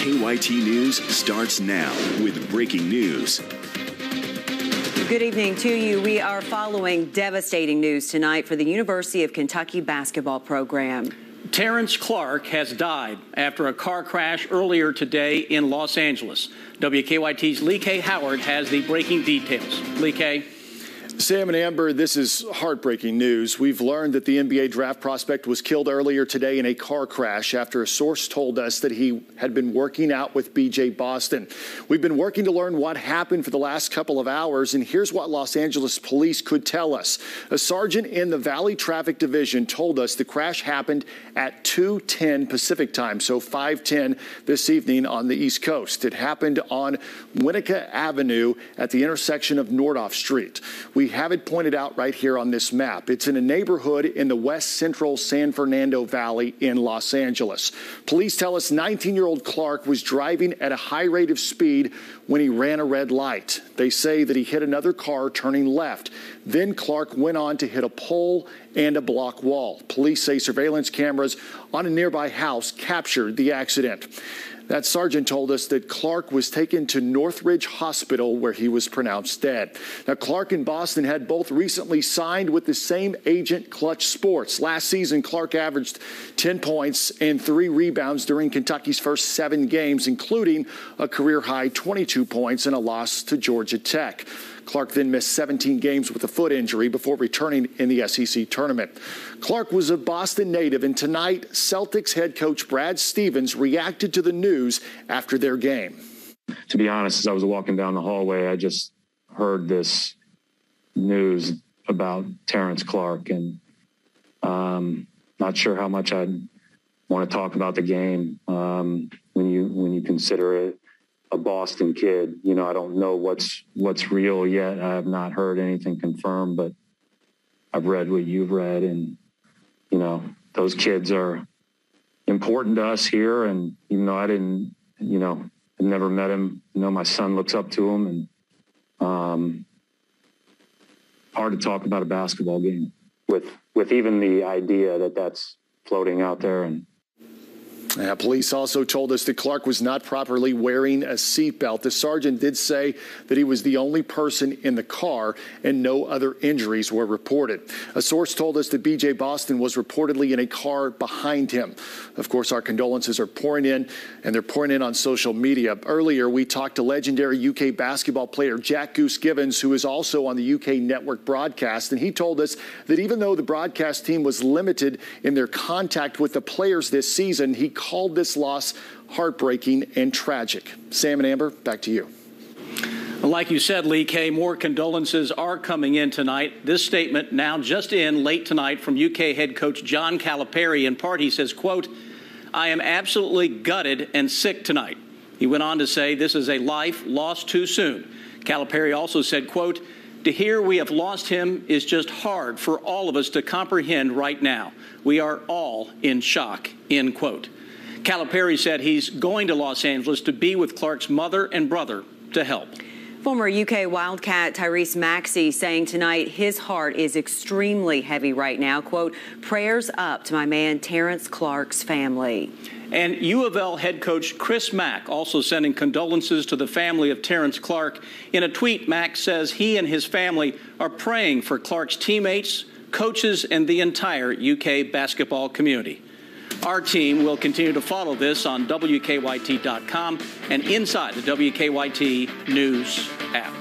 WKYT News starts now with breaking news. Good evening to you. We are following devastating news tonight for the University of Kentucky basketball program. Terrence Clarke has died after a car crash earlier today in Los Angeles. WKYT's Lee K. Howard has the breaking details. Lee K. Sam and Amber, this is heartbreaking news. We've learned that the NBA draft prospect was killed earlier today in a car crash after a source told us that he had been working out with BJ Boston. We've been working to learn what happened for the last couple of hours, and here's what Los Angeles police could tell us. A sergeant in the Valley Traffic Division told us the crash happened at 2:10 Pacific time, so 5:10 this evening on the East Coast. It happened on Winnetka Avenue at the intersection of Nordhoff Street. We have it pointed out right here on this map. It's in a neighborhood in the west central San Fernando Valley in Los Angeles. Police tell us 19 year old Clarke was driving at a high rate of speed when he ran a red light. They say that he hit another car turning left. Then Clarke went on to hit a pole and a block wall. Police say surveillance cameras on a nearby house captured the accident. That sergeant told us that Clarke was taken to Northridge Hospital where he was pronounced dead. Now, Clarke and Boston had both recently signed with the same agent, Clutch Sports. Last season, Clarke averaged 10 points and three rebounds during Kentucky's first seven games, including a career high 22 points and a loss to Georgia Tech. Clarke then missed 17 games with a foot injury before returning in the SEC tournament. Clarke was a Boston native, and tonight, Celtics head coach Brad Stevens reacted to the news after their game. To be honest, as I was walking down the hallway, I just heard this news about Terrence Clarke, and um, not sure how much I'd want to talk about the game um, when you when you consider it a Boston kid. You know, I don't know what's what's real yet. I have not heard anything confirmed, but I've read what you've read, and you know, those kids are important to us here. And even though I didn't, you know, I've never met him, you know, my son looks up to him, and um, hard to talk about a basketball game with with even the idea that that's floating out there and yeah, police also told us that Clarke was not properly wearing a seatbelt. The sergeant did say that he was the only person in the car and no other injuries were reported. A source told us that BJ Boston was reportedly in a car behind him. Of course, our condolences are pouring in and they're pouring in on social media. Earlier, we talked to legendary UK basketball player Jack Goose Givens, who is also on the UK network broadcast. And he told us that even though the broadcast team was limited in their contact with the players this season, he called this loss heartbreaking and tragic. Sam and Amber, back to you. Like you said, Lee K, more condolences are coming in tonight. This statement now just in late tonight from UK head coach John Calipari. In part, he says, quote, I am absolutely gutted and sick tonight. He went on to say, this is a life lost too soon. Calipari also said, quote, to hear we have lost him is just hard for all of us to comprehend right now. We are all in shock, end quote. Calipari said he's going to Los Angeles to be with Clarke's mother and brother to help. Former UK Wildcat Tyrese Maxey saying tonight his heart is extremely heavy right now. Quote, prayers up to my man Terrence Clarke's family. And U of L head coach Chris Mack also sending condolences to the family of Terrence Clarke. In a tweet, Mack says he and his family are praying for Clarke's teammates, coaches, and the entire UK basketball community. Our team will continue to follow this on WKYT.com and inside the WKYT News app.